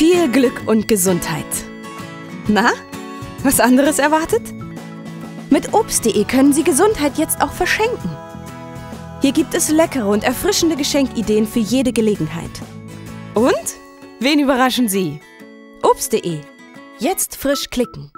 viel Glück und Gesundheit. Na, was anderes erwartet? Mit Obst.de können Sie Gesundheit jetzt auch verschenken. Hier gibt es leckere und erfrischende Geschenkideen für jede Gelegenheit. Und? Wen überraschen Sie? Obst.de. Jetzt frisch klicken.